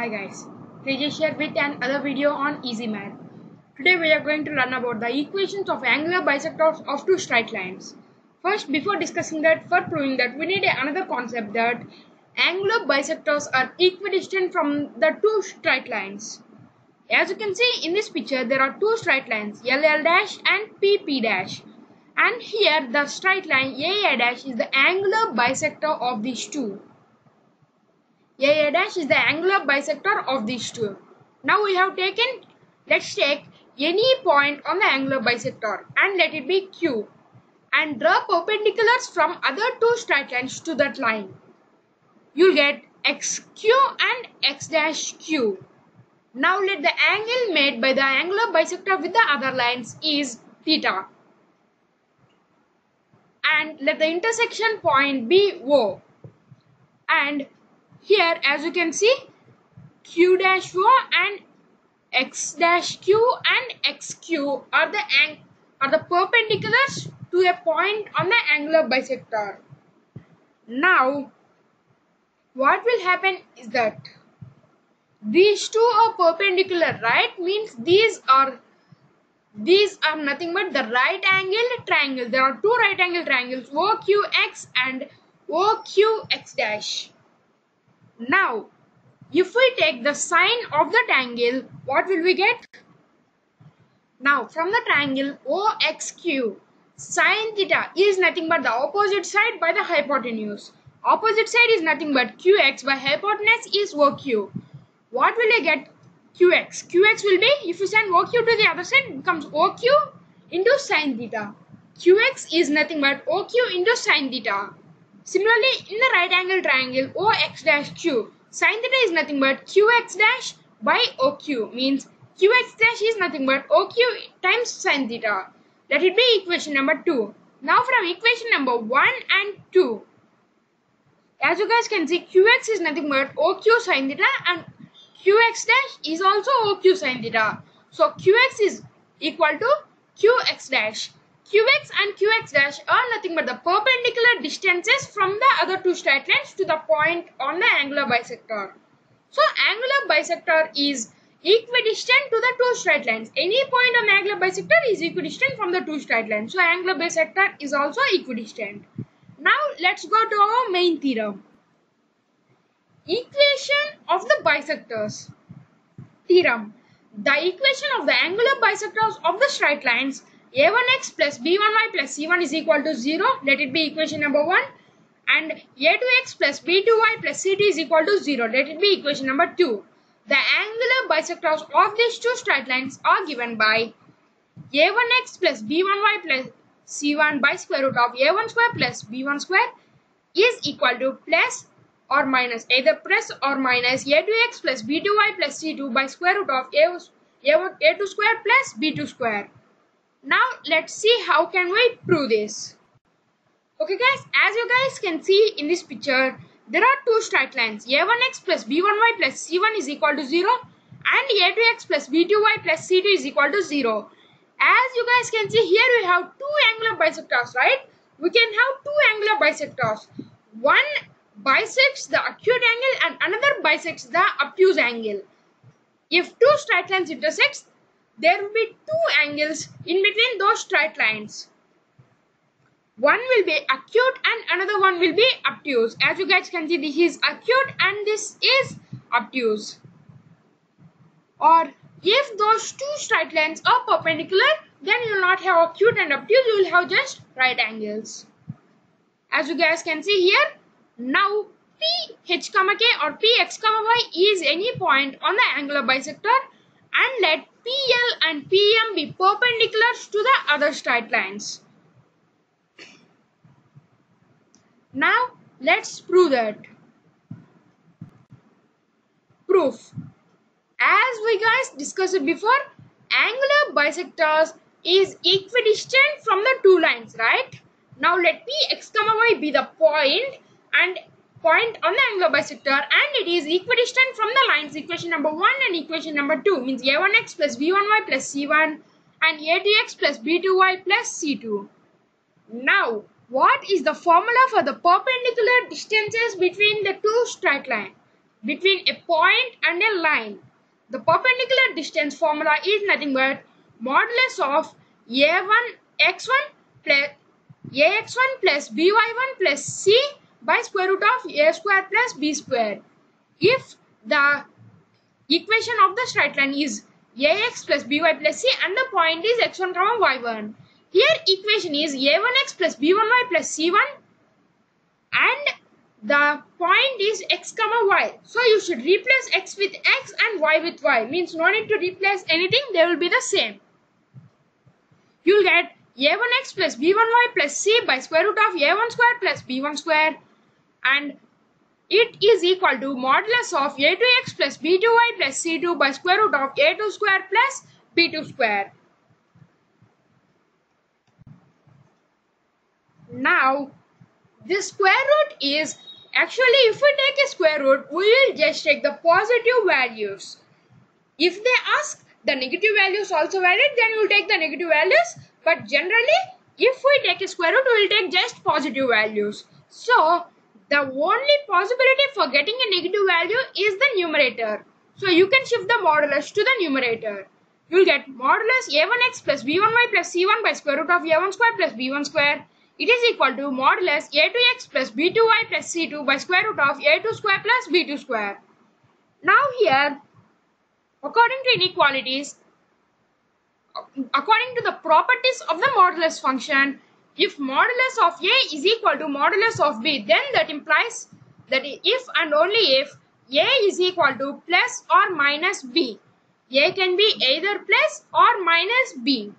Hi guys, Tejas here with another video on Easy Math. Today we are going to learn about the equations of angular bisectors of two straight lines. First, before discussing that, for proving that, we need another concept that angular bisectors are equidistant from the two straight lines. As you can see in this picture, there are two straight lines, LL dash and PP dash. And here the straight line AA dash is the angular bisector of these two. AA dash is the angular bisector of these two. Now we have taken, let's take any point on the angular bisector and let it be Q and draw perpendiculars from other two straight lines to that line. You'll get XQ and X dash Q. Now let the angle made by the angular bisector with the other lines is theta. And let the intersection point be O. And here as you can see q dash o and x dash q and xq are the are the perpendiculars to a point on the angular bisector. Now what will happen is that these two are perpendicular right? Means these are these are nothing but the right angle triangle. There are two right angle triangles oqx and oqx dash now, if we take the sine of the triangle, what will we get? Now, from the triangle OXQ, sine theta is nothing but the opposite side by the hypotenuse. Opposite side is nothing but QX by hypotenuse is OQ. What will I get? QX. QX will be, if you send OQ to the other side, becomes OQ into sine theta. QX is nothing but OQ into sine theta. Similarly, in the right angle triangle OX dash Q, sine theta is nothing but QX dash by OQ means QX dash is nothing but OQ times sine theta. Let it be equation number 2. Now from equation number 1 and 2. As you guys can see QX is nothing but OQ sine theta and QX dash is also OQ sine theta. So QX is equal to QX dash. QX and QX dash are nothing but the perpendicular distances from the other two straight lines to the point on the angular bisector. So angular bisector is equidistant to the two straight lines. Any point on angular bisector is equidistant from the two straight lines. So angular bisector is also equidistant. Now let's go to our main theorem. Equation of the bisectors. Theorem. The equation of the angular bisectors of the straight lines a1x plus b1y plus c1 is equal to 0. Let it be equation number 1. And a2x plus b2y plus c2 is equal to 0. Let it be equation number 2. The angular bisectors of these two straight lines are given by a1x plus b1y plus c1 by square root of a1 square plus b1 square is equal to plus or minus either plus or minus a2x plus b2y plus c2 by square root of a, a1, a2 square plus b2 square. Now let's see how can we prove this. Okay guys, as you guys can see in this picture, there are two straight lines. A1x plus B1y plus C1 is equal to 0 and A2x plus B2y plus C2 is equal to 0. As you guys can see here we have two angular bisectors, right? We can have two angular bisectors. One bisects the acute angle and another bisects the obtuse angle. If two straight lines intersect, there will be two angles in between those straight lines. One will be acute and another one will be obtuse. As you guys can see, this is acute and this is obtuse. Or if those two straight lines are perpendicular, then you will not have acute and obtuse, you will have just right angles. As you guys can see here, now P h comma k or P x comma y is any point on the angular bisector and let PL and PM be perpendicular to the other straight lines. Now let's prove that. Proof. As we guys discussed before, angular bisectors is equidistant from the two lines, right? Now let P x comma y be the point and point on the angular bisector and it is equidistant from the lines equation number 1 and equation number 2 means a1x plus b1y plus c1 and a2x plus b2y plus c2. Now what is the formula for the perpendicular distances between the two straight lines? between a point and a line. The perpendicular distance formula is nothing but modulus of a1 x1 plus ax1 plus by1 plus c by square root of a square plus b square. If the equation of the straight line is ax plus by plus c and the point is x1 comma y1. Here equation is a1x plus b1y plus c1 and the point is x comma y. So you should replace x with x and y with y. Means no need to replace anything. They will be the same. You'll get a1x plus b1y plus c by square root of a1 square plus b1 square and it is equal to modulus of a2x plus b2y plus c2 by square root of a2 square plus b2 square. Now, this square root is actually if we take a square root, we will just take the positive values. If they ask the negative values also valid, then will take the negative values. But generally, if we take a square root, we will take just positive values. So, the only possibility for getting a negative value is the numerator. So you can shift the modulus to the numerator. You will get modulus a1x plus b1y plus c1 by square root of a1 square plus b1 square. It is equal to modulus a2x plus b2y plus c2 by square root of a2 square plus b2 square. Now here, according to inequalities, according to the properties of the modulus function, if modulus of A is equal to modulus of B, then that implies that if and only if A is equal to plus or minus B. A can be either plus or minus B.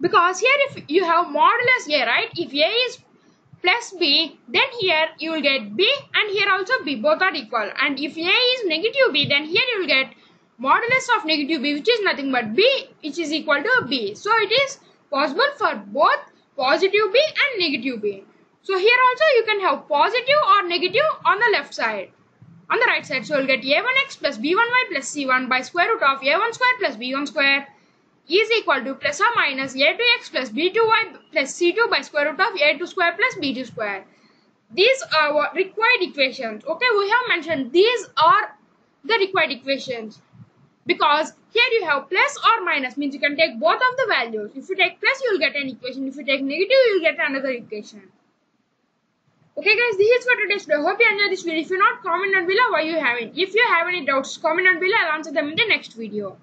Because here if you have modulus A, right? If A is plus B, then here you will get B and here also B. Both are equal. And if A is negative B, then here you will get modulus of negative B, which is nothing but B, which is equal to B. So it is possible for both positive B and negative B. So here also you can have positive or negative on the left side. On the right side, so you'll get a1x plus b1y plus c1 by square root of a1 square plus b1 square is equal to plus or minus a2x plus b2y plus c2 by square root of a2 square plus b2 square. These are required equations. Okay, we have mentioned these are the required equations because here you have plus or minus means you can take both of the values. If you take plus, you will get an equation. If you take negative, you will get another equation. Okay guys, this is for today's video. Hope you enjoyed this video. If you're not, comment down below why you haven't. If you have any doubts, comment down below. I'll answer them in the next video.